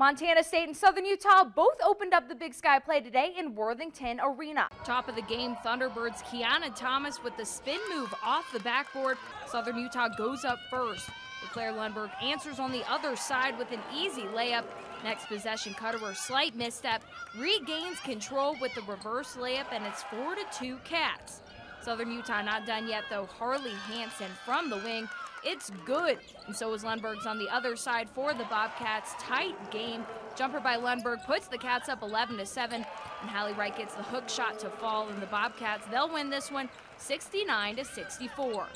Montana State and Southern Utah both opened up the Big Sky play today in Worthington Arena. Top of the game, Thunderbirds Kiana Thomas with the spin move off the backboard. Southern Utah goes up first. Claire Lundberg answers on the other side with an easy layup. Next possession, Cutterer slight misstep, regains control with the reverse layup, and it's 4 to 2 Cats. Southern Utah not done yet though. Harley Hansen from the wing. It's good. And so is Lundberg's on the other side for the Bobcats. Tight game. Jumper by Lundberg puts the Cats up 11 to 7. And Hallie Wright gets the hook shot to fall. And the Bobcats, they'll win this one 69 to 64.